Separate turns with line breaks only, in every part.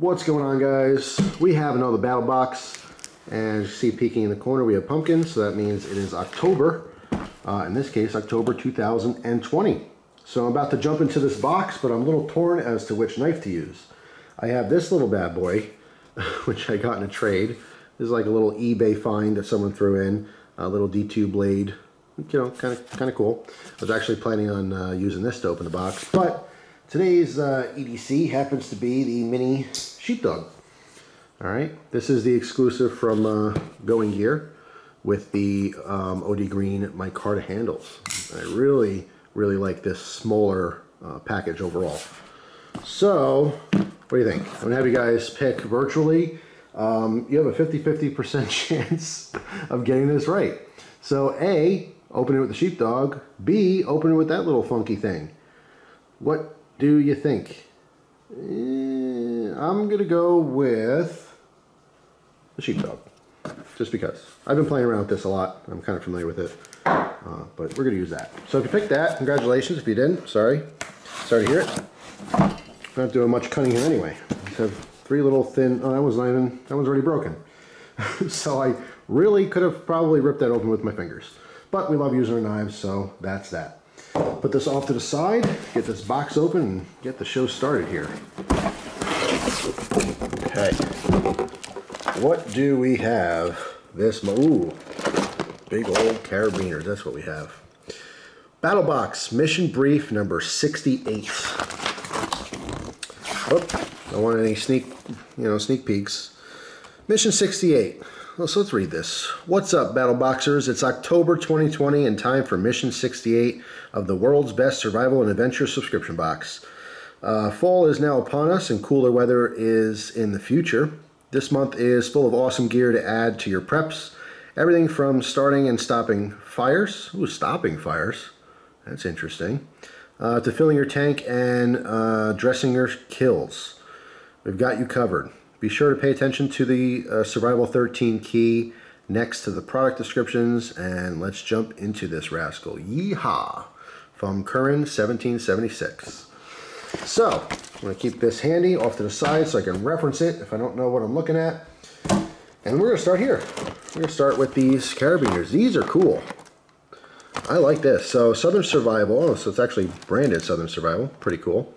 What's going on guys? We have another battle box and you see peeking in the corner we have pumpkins so that means it is October uh, in this case October 2020 so I'm about to jump into this box but I'm a little torn as to which knife to use. I have this little bad boy which I got in a trade. This is like a little eBay find that someone threw in a little D2 blade you know kind of kind of cool. I was actually planning on uh, using this to open the box but Today's uh, EDC happens to be the mini sheepdog. All right, this is the exclusive from uh, Going Gear with the um, OD Green micarta handles. I really, really like this smaller uh, package overall. So, what do you think? I'm gonna have you guys pick virtually. Um, you have a 50-50% chance of getting this right. So A, open it with the sheepdog. B, open it with that little funky thing. What do you think? Eh, I'm going to go with the sheepdog. Just because. I've been playing around with this a lot. I'm kind of familiar with it. Uh, but we're going to use that. So if you picked that, congratulations. If you didn't, sorry. Sorry to hear it. Not doing much cutting here anyway. I have three little thin... Oh, that one's not even... That one's already broken. so I really could have probably ripped that open with my fingers. But we love using our knives, so that's that. Put this off to the side, get this box open, and get the show started here. Okay. What do we have? This, ooh, big old carabiners, that's what we have. Battle Box, Mission Brief number 68. Oh, don't want any sneak, you know, sneak peeks. Mission 68. Let's, let's read this. What's up, Battle Boxers? It's October 2020 and time for Mission 68 of the world's best survival and adventure subscription box. Uh, fall is now upon us and cooler weather is in the future. This month is full of awesome gear to add to your preps. Everything from starting and stopping fires. Ooh, stopping fires. That's interesting. Uh, to filling your tank and uh, dressing your kills. We've got you covered. Be sure to pay attention to the uh, Survival 13 key next to the product descriptions and let's jump into this rascal. Yeehaw! From Curran 1776. So, I'm going to keep this handy off to the side so I can reference it if I don't know what I'm looking at. And we're going to start here. We're going to start with these carabiners. These are cool. I like this. So Southern Survival, oh, so it's actually branded Southern Survival. Pretty cool.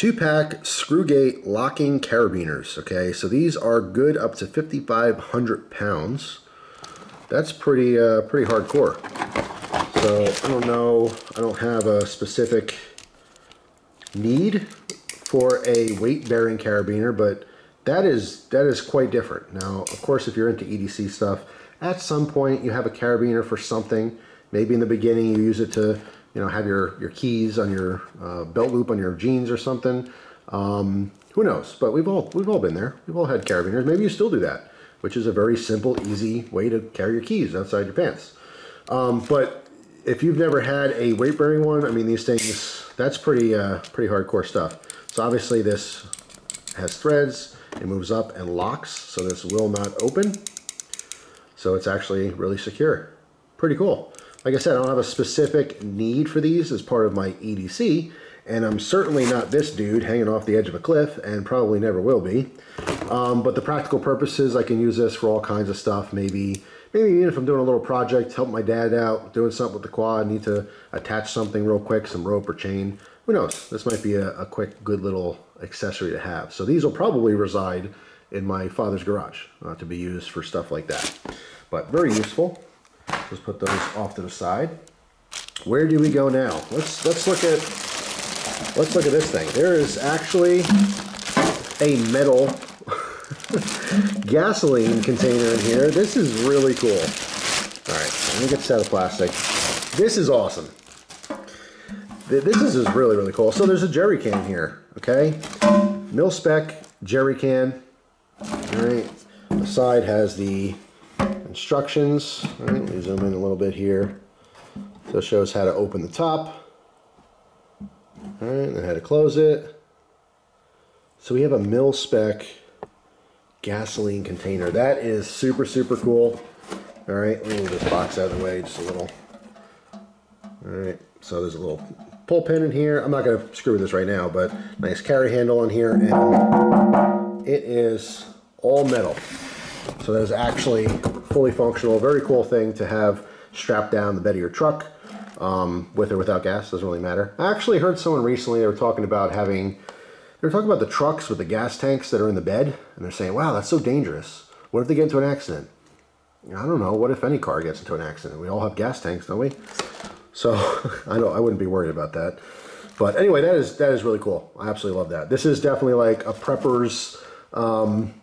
Two pack Screwgate locking carabiners. Okay, so these are good up to 5,500 pounds. That's pretty, uh, pretty hardcore. So I don't know, I don't have a specific need for a weight bearing carabiner, but that is, that is quite different. Now, of course, if you're into EDC stuff, at some point you have a carabiner for something. Maybe in the beginning you use it to you know, have your, your keys on your uh, belt loop on your jeans or something. Um, who knows? But we've all, we've all been there. We've all had carabiners. Maybe you still do that, which is a very simple, easy way to carry your keys outside your pants. Um, but if you've never had a weight bearing one, I mean, these things, that's pretty, uh, pretty hardcore stuff. So obviously this has threads, it moves up and locks, so this will not open. So it's actually really secure. Pretty cool. Like I said, I don't have a specific need for these as part of my EDC, and I'm certainly not this dude hanging off the edge of a cliff, and probably never will be. Um, but the practical purposes, I can use this for all kinds of stuff. Maybe, maybe even if I'm doing a little project, help my dad out, doing something with the quad, need to attach something real quick, some rope or chain. Who knows? This might be a, a quick, good little accessory to have. So these will probably reside in my father's garage uh, to be used for stuff like that. But very useful. Let's put those off to the side. Where do we go now? Let's let's look at let's look at this thing. There is actually a metal gasoline container in here. This is really cool. All right, let me get this out of plastic. This is awesome. This is really, really cool. So there's a jerry can here, okay? Mil spec jerry can. All right. The side has the instructions. All right, let me zoom in a little bit here. So it shows how to open the top. All right, and how to close it. So we have a mil spec gasoline container. That is super, super cool. All right, let me move this box out of the way just a little. All right, so there's a little pull pin in here. I'm not gonna screw with this right now, but nice carry handle on here and it is all metal. So that is actually fully functional. Very cool thing to have strapped down the bed of your truck um, with or without gas, doesn't really matter. I actually heard someone recently, they were talking about having, they were talking about the trucks with the gas tanks that are in the bed, and they're saying, wow, that's so dangerous. What if they get into an accident? I don't know. What if any car gets into an accident? We all have gas tanks, don't we? So I don't. I wouldn't be worried about that. But anyway, that is that is really cool. I absolutely love that. This is definitely like a prepper's. Um,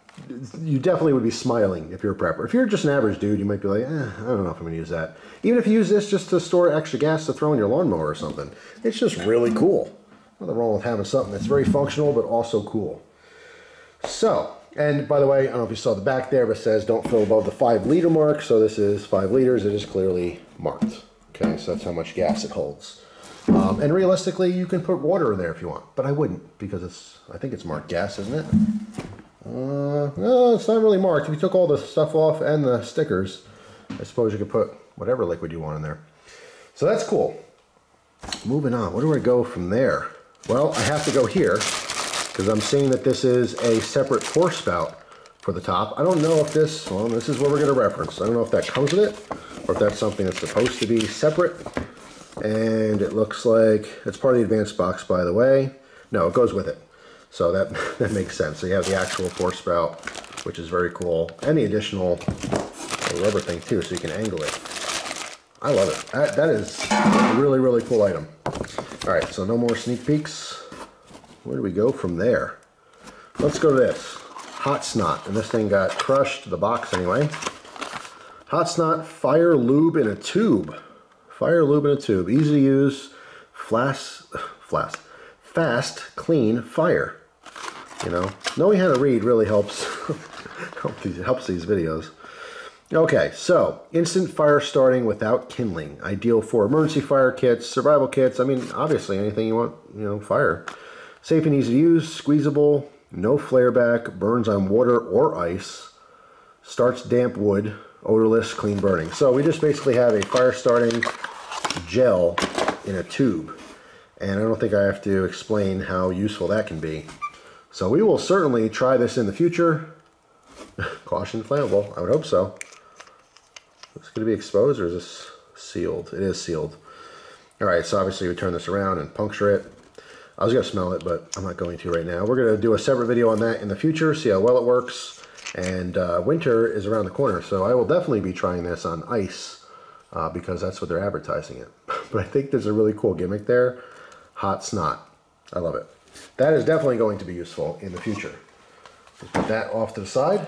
you definitely would be smiling if you're a prepper. If you're just an average dude, you might be like, eh, I don't know if I'm gonna use that. Even if you use this just to store extra gas to throw in your lawnmower or something, it's just really cool. Nothing wrong with having something that's very functional but also cool. So, and by the way, I don't know if you saw the back there, but it says don't fill above the five liter mark. So this is five liters. It is clearly marked. Okay, so that's how much gas it holds. Um, and realistically, you can put water in there if you want, but I wouldn't because it's, I think it's marked gas, isn't it? Uh, no, it's not really marked. If you took all the stuff off and the stickers, I suppose you could put whatever liquid you want in there. So that's cool. Moving on, where do I go from there? Well, I have to go here because I'm seeing that this is a separate pour spout for the top. I don't know if this, well, this is what we're going to reference. I don't know if that comes with it or if that's something that's supposed to be separate. And it looks like it's part of the advanced box, by the way. No, it goes with it. So that, that makes sense. So you have the actual pour spout, which is very cool, and the additional rubber thing too, so you can angle it. I love it. That, that is a really, really cool item. All right, so no more sneak peeks. Where do we go from there? Let's go to this. Hot Snot, and this thing got crushed, the box anyway. Hot Snot Fire Lube in a Tube. Fire Lube in a Tube. Easy to use, flash, flash, fast, clean fire. You know, knowing how to read really helps, helps these videos. Okay, so instant fire starting without kindling. Ideal for emergency fire kits, survival kits. I mean, obviously anything you want, you know, fire. Safe and easy to use, squeezable, no flare back, burns on water or ice, starts damp wood, odorless, clean burning. So we just basically have a fire starting gel in a tube. And I don't think I have to explain how useful that can be. So we will certainly try this in the future. Caution flammable, I would hope so. Is going to be exposed or is this sealed? It is sealed. All right, so obviously we turn this around and puncture it. I was going to smell it, but I'm not going to right now. We're going to do a separate video on that in the future, see how well it works. And uh, winter is around the corner, so I will definitely be trying this on ice uh, because that's what they're advertising it. but I think there's a really cool gimmick there. Hot snot. I love it. That is definitely going to be useful in the future. Let's put that off to the side.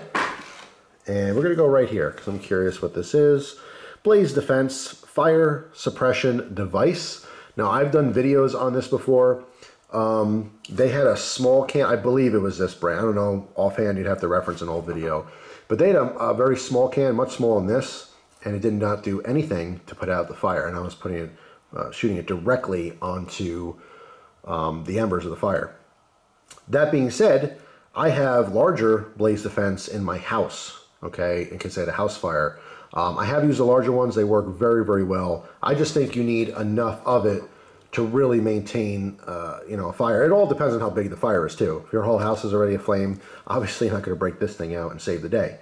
And we're going to go right here because I'm curious what this is. Blaze Defense Fire Suppression Device. Now, I've done videos on this before. Um, they had a small can, I believe it was this brand. I don't know, offhand, you'd have to reference an old video. But they had a, a very small can, much smaller than this, and it did not do anything to put out the fire. And I was putting it, uh, shooting it directly onto um, the embers of the fire. That being said, I have larger blaze defense in my house, okay, case I had a house fire. Um, I have used the larger ones. They work very, very well. I just think you need enough of it to really maintain, uh, you know, a fire. It all depends on how big the fire is too. If your whole house is already aflame, obviously you're not going to break this thing out and save the day.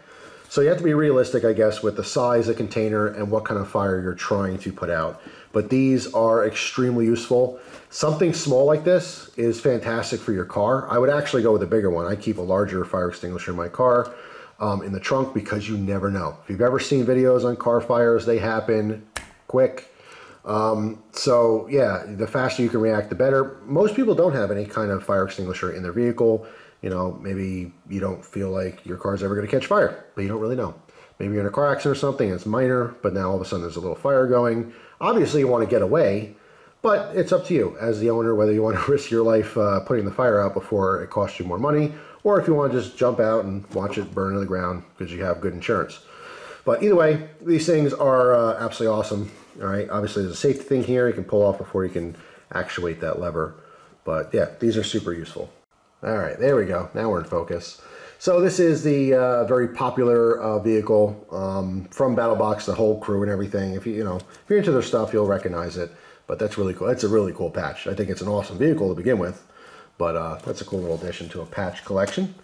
So you have to be realistic, I guess, with the size of container and what kind of fire you're trying to put out. But these are extremely useful. Something small like this is fantastic for your car. I would actually go with a bigger one. I keep a larger fire extinguisher in my car um, in the trunk because you never know. If you've ever seen videos on car fires, they happen quick um, so yeah, the faster you can react, the better. Most people don't have any kind of fire extinguisher in their vehicle. You know, maybe you don't feel like your car's ever going to catch fire, but you don't really know. Maybe you're in a car accident or something, it's minor, but now all of a sudden there's a little fire going. Obviously you want to get away, but it's up to you as the owner whether you want to risk your life uh, putting the fire out before it costs you more money, or if you want to just jump out and watch it burn to the ground because you have good insurance. But either way, these things are uh, absolutely awesome. All right, obviously there's a safety thing here you can pull off before you can actuate that lever. But yeah, these are super useful. All right, there we go. Now we're in focus. So this is the uh, very popular uh, vehicle um, from BattleBox, the whole crew and everything. If you you know if you're into their stuff, you'll recognize it. But that's really cool. That's a really cool patch. I think it's an awesome vehicle to begin with. But uh, that's a cool little addition to a patch collection.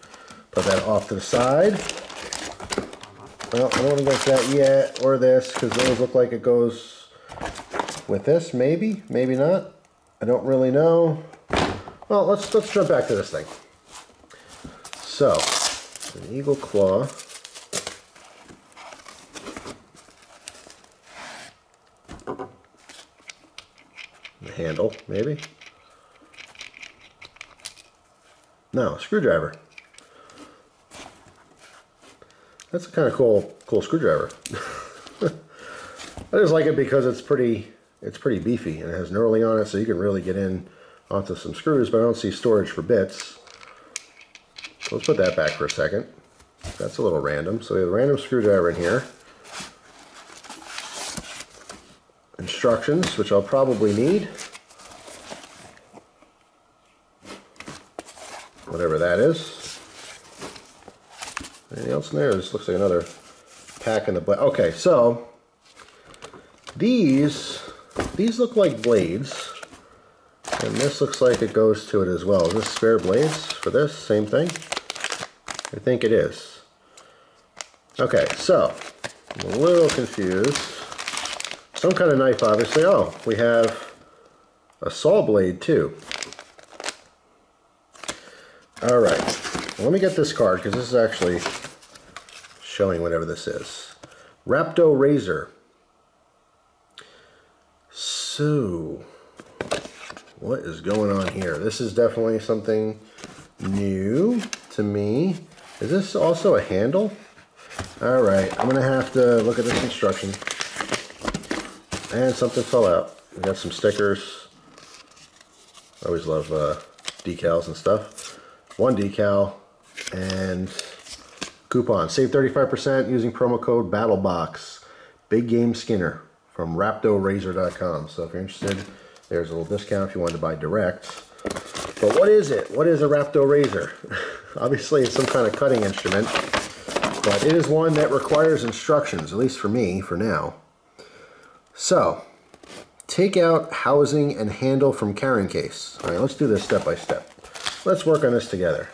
Put that off to the side. Well, I don't want to with that yet, or this, because those look like it goes with this, maybe, maybe not. I don't really know. Well, let's let's jump back to this thing. So, an eagle claw. The handle, maybe. No, screwdriver. That's a kind of cool, cool screwdriver. I just like it because it's pretty, it's pretty beefy and it has knurling on it, so you can really get in onto some screws. But I don't see storage for bits. Let's put that back for a second. That's a little random. So we have a random screwdriver in here. Instructions, which I'll probably need. Whatever that is. Anything else in there? This looks like another pack in the black. Okay, so these these look like blades. And this looks like it goes to it as well. Is this spare blades for this? Same thing? I think it is. Okay, so I'm a little confused. Some kind of knife, obviously. Oh, we have a saw blade too. All right, well, let me get this card because this is actually showing whatever this is. RaptoRazer. So, what is going on here? This is definitely something new to me. Is this also a handle? All right, I'm gonna have to look at this instruction. And something fell out. We got some stickers. I always love uh, decals and stuff. One decal and coupon. Save 35% using promo code BattleBox. Big Game Skinner from RaptoRazer.com. So if you're interested, there's a little discount if you wanted to buy direct. But what is it? What is a RaptoRazer? Obviously, it's some kind of cutting instrument, but it is one that requires instructions, at least for me, for now. So, take out housing and handle from carrying case. All right, let's do this step by step. Let's work on this together.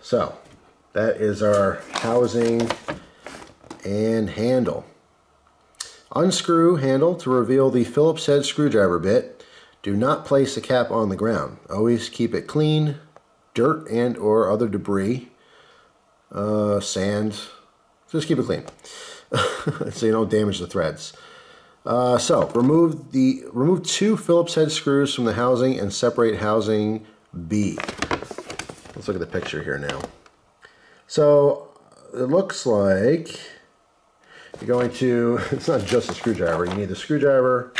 So, that is our housing and handle. Unscrew handle to reveal the Phillips head screwdriver bit. Do not place the cap on the ground. Always keep it clean. Dirt and or other debris, uh, sand, just keep it clean so you don't damage the threads. Uh, so remove the remove two Phillips head screws from the housing and separate housing B. Let's look at the picture here now. So it looks like you're going to, it's not just a screwdriver, you need the screwdriver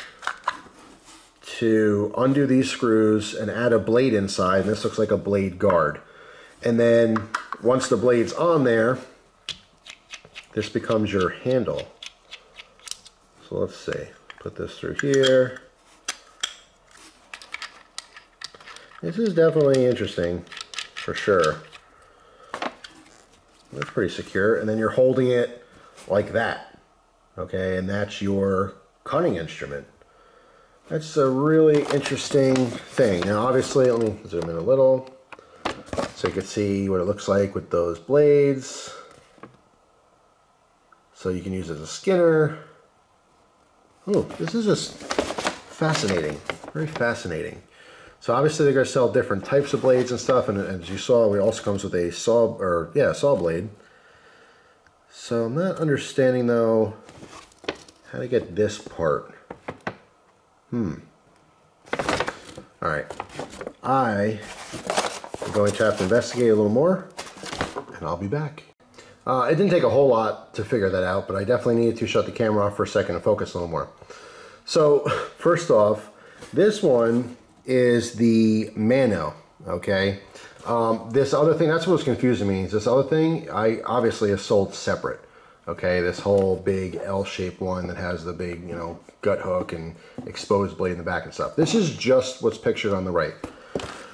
to undo these screws and add a blade inside, and this looks like a blade guard. And then once the blade's on there, this becomes your handle. So let's see, put this through here. This is definitely interesting, for sure. That's pretty secure. And then you're holding it like that. Okay, and that's your cutting instrument. That's a really interesting thing. Now obviously, let me zoom in a little so you can see what it looks like with those blades. So you can use it as a skinner. Oh, this is just fascinating, very fascinating. So obviously they're to sell different types of blades and stuff, and as you saw, it also comes with a saw, or yeah, saw blade. So I'm not understanding though how to get this part. Hmm. All right. I am going to have to investigate a little more, and I'll be back. Uh, it didn't take a whole lot to figure that out, but I definitely needed to shut the camera off for a second and focus a little more. So, first off, this one is the Mano, okay? Um, this other thing, that's what was confusing me. Is this other thing, I obviously is sold separate. Okay, this whole big L-shaped one that has the big, you know, gut hook and exposed blade in the back and stuff. This is just what's pictured on the right.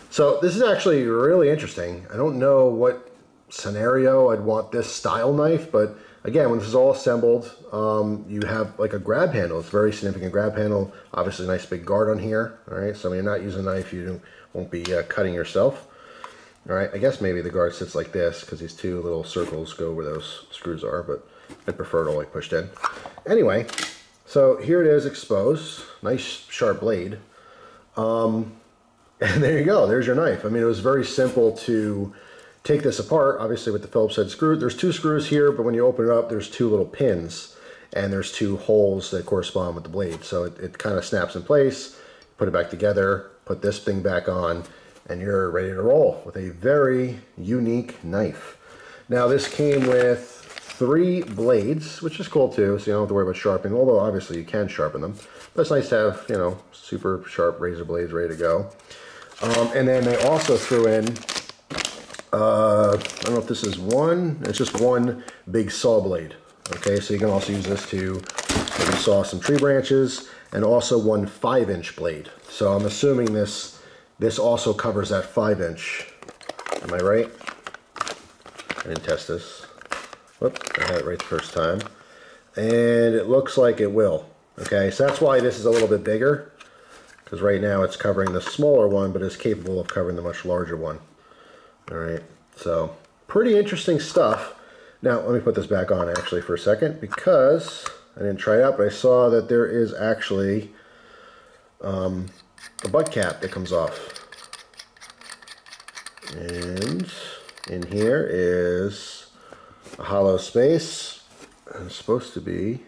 So this is actually really interesting. I don't know what scenario I'd want this style knife, but again, when this is all assembled, um, you have like a grab handle. It's a very significant grab handle. Obviously, a nice big guard on here. All right, so when you're not using a knife, you won't be uh, cutting yourself. All right, I guess maybe the guard sits like this because these two little circles go where those screws are, but I prefer it all like pushed in. Anyway, so here it is exposed. Nice sharp blade. Um, and there you go. There's your knife. I mean, it was very simple to take this apart, obviously with the Phillips head screw. There's two screws here, but when you open it up, there's two little pins and there's two holes that correspond with the blade. So it, it kind of snaps in place, put it back together, put this thing back on, and you're ready to roll with a very unique knife. Now this came with three blades, which is cool too, so you don't have to worry about sharpening, although obviously you can sharpen them. But it's nice to have, you know, super sharp razor blades ready to go. Um, and then they also threw in, uh, I don't know if this is one, it's just one big saw blade. Okay, so you can also use this to saw some tree branches and also one five inch blade. So I'm assuming this this also covers that five inch. Am I right? I didn't test this. Whoop, I had it right the first time. And it looks like it will. Okay, so that's why this is a little bit bigger. Because right now it's covering the smaller one, but it's capable of covering the much larger one. All right, so pretty interesting stuff. Now, let me put this back on actually for a second because I didn't try it out, but I saw that there is actually um, a butt cap that comes off. And in here is a hollow space. It's supposed to be,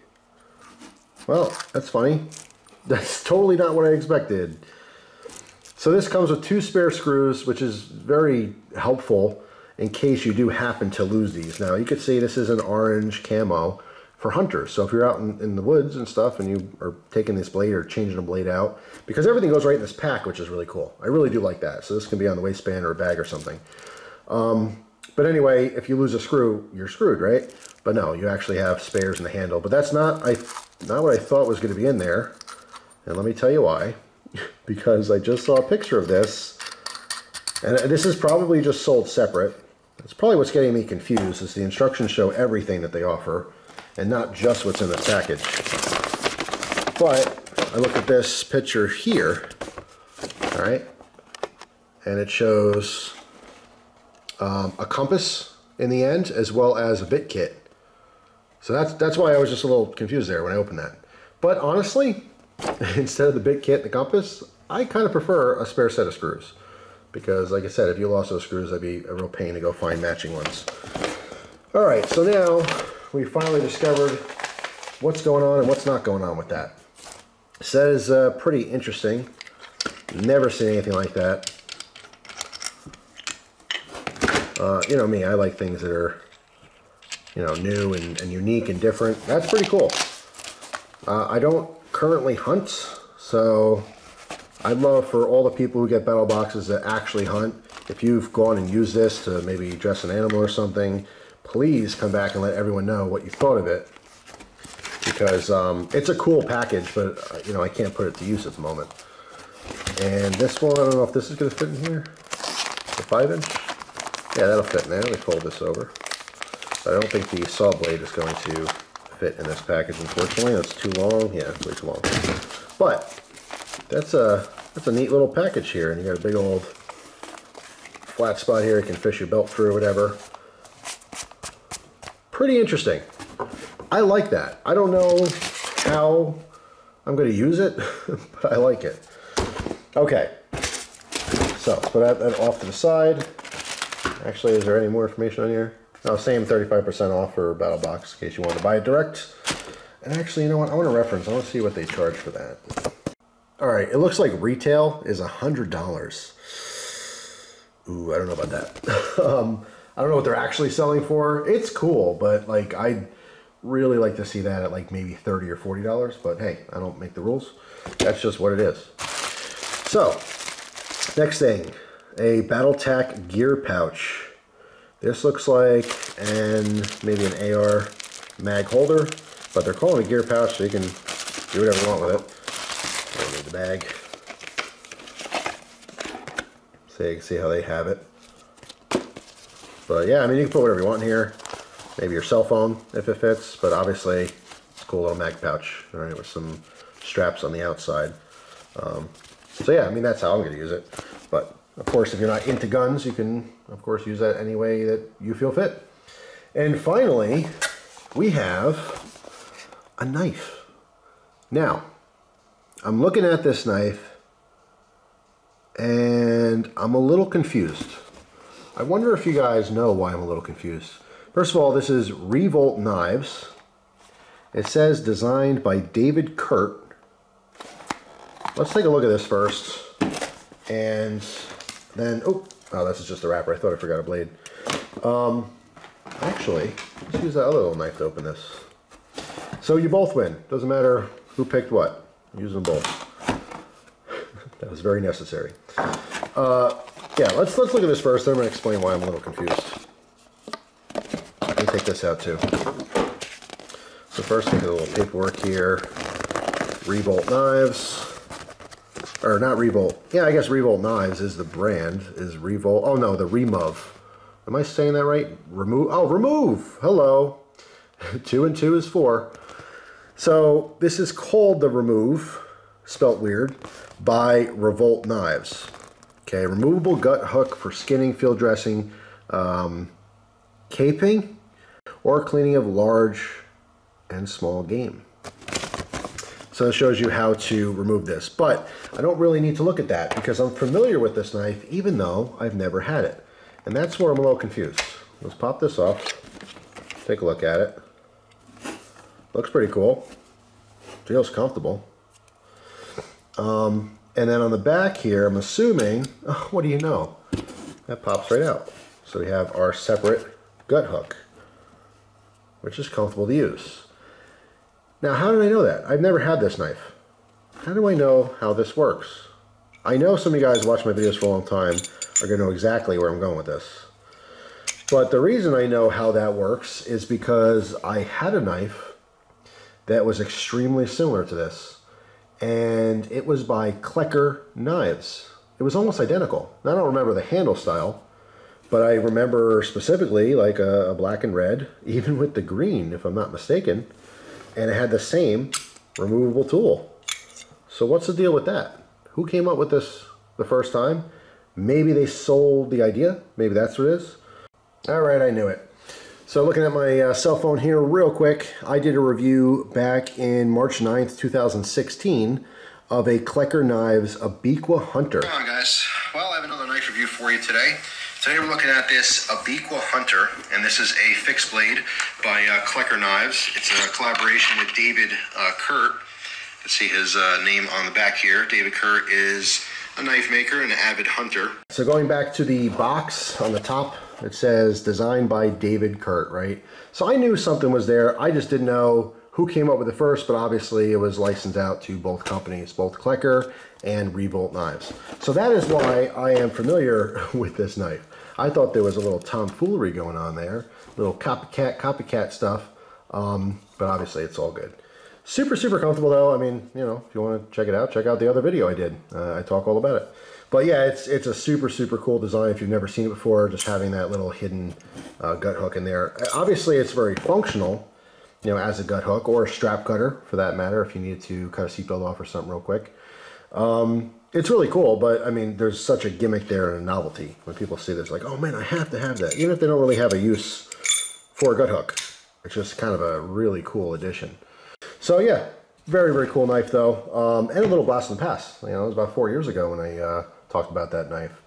well, that's funny. That's totally not what I expected. So this comes with two spare screws, which is very helpful in case you do happen to lose these. Now you could see this is an orange camo for hunters. So if you're out in, in, the woods and stuff and you are taking this blade or changing a blade out, because everything goes right in this pack, which is really cool. I really do like that. So this can be on the waistband or a bag or something. Um, but anyway, if you lose a screw, you're screwed, right? But no, you actually have spares in the handle. But that's not I not what I thought was going to be in there. And let me tell you why. because I just saw a picture of this. And this is probably just sold separate. That's probably what's getting me confused is the instructions show everything that they offer and not just what's in the package. But I look at this picture here, all right, and it shows um, a compass in the end as well as a bit kit. So that's that's why I was just a little confused there when I opened that. But honestly, instead of the bit kit and the compass, I kind of prefer a spare set of screws because like I said, if you lost those screws, that'd be a real pain to go find matching ones. All right, so now we finally discovered what's going on and what's not going on with that. That is uh, pretty interesting. Never seen anything like that. Uh, you know me, I like things that are, you know, new and, and unique and different. That's pretty cool. Uh, I don't currently hunt, so I'd love for all the people who get battle boxes that actually hunt, if you've gone and used this to maybe dress an animal or something, please come back and let everyone know what you thought of it. Because um, it's a cool package, but uh, you know I can't put it to use at the moment. And this one, I don't know if this is going to fit in here. The 5 inch? Yeah, that'll fit now. me fold this over. But I don't think the saw blade is going to fit in this package, unfortunately. That's too long. Yeah, it's way too long. But that's a that's a neat little package here, and you got a big old flat spot here. You can fish your belt through, whatever. Pretty interesting. I like that. I don't know how I'm going to use it, but I like it. Okay, so put that off to the side. Actually, is there any more information on here? Oh, same 35% off for Battle Box in case you want to buy it direct. And actually, you know what? I want to reference. I want to see what they charge for that. All right, it looks like retail is a $100. Ooh, I don't know about that. um, I don't know what they're actually selling for. It's cool, but like I'd really like to see that at like maybe 30 or $40. But hey, I don't make the rules. That's just what it is. So, next thing, a Battletech gear pouch. This looks like and maybe an AR mag holder, but they're calling it a gear pouch so you can do whatever you want with it the bag. So you can see how they have it. But yeah, I mean, you can put whatever you want in here. Maybe your cell phone if it fits, but obviously it's a cool little mag pouch, with some straps on the outside. Um, so yeah, I mean, that's how I'm going to use it. But of course, if you're not into guns, you can of course, use that any way that you feel fit. And finally, we have a knife. Now, I'm looking at this knife and I'm a little confused. I wonder if you guys know why I'm a little confused. First of all, this is Revolt Knives. It says designed by David Kurt. Let's take a look at this first. And then, oh, oh, this is just a wrapper. I thought I forgot a blade. Um, actually, let's use that other little knife to open this. So you both win. Doesn't matter who picked what. Use them both. that was very necessary. Uh, yeah, let's let's look at this first. Then I'm going to explain why I'm a little confused. Let me take this out too. So first, look at the little paperwork here. Revolt knives, or not Revolt. Yeah, I guess Revolt knives is the brand. Is Revolt? Oh no, the Remuv. Am I saying that right? Remuv. Oh, remove. Hello. two and two is four. So this is called the Remuv, spelt weird, by Revolt Knives. Okay, removable gut hook for skinning, field dressing, um, caping, or cleaning of large and small game. So it shows you how to remove this. But I don't really need to look at that because I'm familiar with this knife even though I've never had it. And that's where I'm a little confused. Let's pop this off, take a look at it. Looks pretty cool. Feels comfortable. Um, and then on the back here, I'm assuming, oh, what do you know? That pops right out. So we have our separate gut hook, which is comfortable to use. Now, how did I know that? I've never had this knife. How do I know how this works? I know some of you guys watch my videos for a long time are going to know exactly where I'm going with this. But the reason I know how that works is because I had a knife that was extremely similar to this. And it was by Klecker Knives. It was almost identical. Now, I don't remember the handle style, but I remember specifically like a, a, black and red, even with the green, if I'm not mistaken. And it had the same removable tool. So what's the deal with that? Who came up with this the first time? Maybe they sold the idea. Maybe that's what it is. All right, I knew it. So looking at my uh, cell phone here real quick, I did a review back in March 9th, 2016 of a Klecker Knives Abiqua Hunter.
Come on guys, well I have another knife review for you today. Today we're looking at this Abiqua Hunter, and this is a fixed blade by uh, Klecker Knives. It's a collaboration with David uh, Kurt. You can see his uh, name on the back here. David Kurt is a knife maker and an avid hunter.
So going back to the box on the top it says designed by David Kurt, right? So I knew something was there. I just didn't know who came up with it first, but obviously it was licensed out to both companies, both Klecker and Revolt Knives. So that is why I am familiar with this knife. I thought there was a little tomfoolery going on there, little copycat, copycat stuff, um, but obviously it's all good. Super, super comfortable though. I mean, you know, if you want to check it out, check out the other video I did. Uh, I talk all about it. But yeah, it's it's a super, super cool design if you've never seen it before, just having that little hidden uh, gut hook in there. Obviously, it's very functional, you know, as a gut hook or a strap cutter for that matter, if you need to cut a seatbelt off or something real quick. Um, it's really cool, but I mean, there's such a gimmick there and a novelty. When people see this, like, oh man, I have to have that. Even if they don't really have a use for a gut hook. It's just kind of a really cool addition. So yeah, very, very cool knife though. Um, and a little blast in the past. You know, it was about four years ago when I uh, talked about that knife.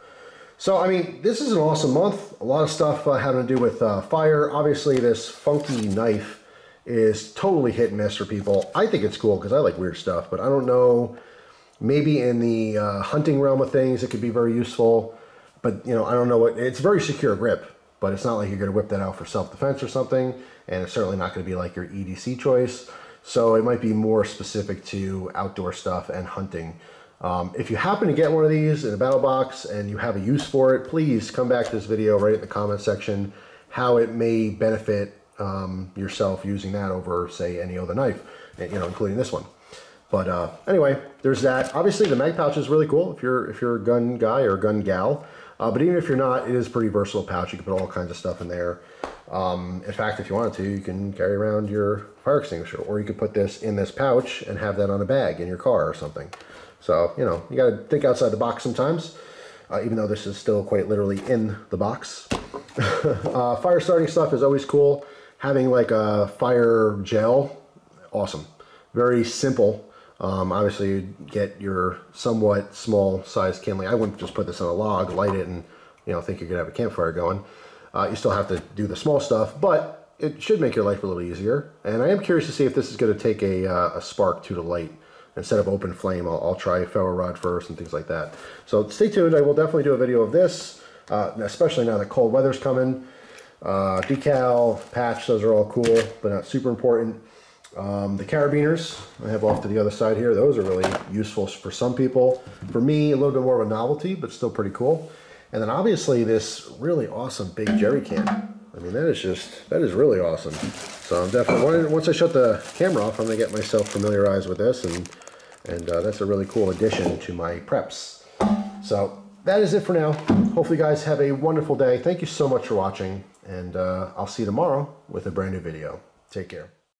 So, I mean, this is an awesome month. A lot of stuff uh, having to do with uh, fire. Obviously, this funky knife is totally hit and miss for people. I think it's cool because I like weird stuff, but I don't know. Maybe in the uh, hunting realm of things, it could be very useful. But, you know, I don't know what. It's a very secure grip, but it's not like you're going to whip that out for self-defense or something. And it's certainly not going to be like your EDC choice. So it might be more specific to outdoor stuff and hunting. Um, if you happen to get one of these in a battle box and you have a use for it, please come back to this video right in the comment section how it may benefit um, yourself using that over, say, any other knife, you know, including this one. But uh, anyway, there's that. Obviously, the mag pouch is really cool if you're if you're a gun guy or a gun gal. Uh, but even if you're not, it is pretty versatile pouch. You can put all kinds of stuff in there. Um, in fact, if you wanted to, you can carry around your fire extinguisher, or you could put this in this pouch and have that on a bag in your car or something. So, you know, you got to think outside the box sometimes. uh, even though this is still quite literally in the box. uh, fire starting stuff is always cool. Having like a fire gel, awesome. Very simple. Um, obviously, you get your somewhat small sized kindling. I wouldn't just put this on a log, light it, and you know think you're gonna have a campfire going. Uh, you still have to do the small stuff, but it should make your life a little easier. And I am curious to see if this is going to take a, uh, a spark to the light. Instead of open flame, I'll, I'll try ferro rod first and things like that. So stay tuned. I will definitely do a video of this, uh, especially now that cold weather's coming. Uh, decal, patch, those are all cool, but not super important. Um, the carabiners, I have off to the other side here. Those are really useful for some people. For me, a little bit more of a novelty, but still pretty cool. And then obviously this really awesome big jerry can. I mean, that is just, that is really awesome. So I'm definitely, once I shut the camera off, I'm gonna get myself familiarized with this and, and uh, that's a really cool addition to my preps. So that is it for now. Hopefully you guys have a wonderful day. Thank you so much for watching and uh, I'll see you tomorrow with a brand new video. Take care.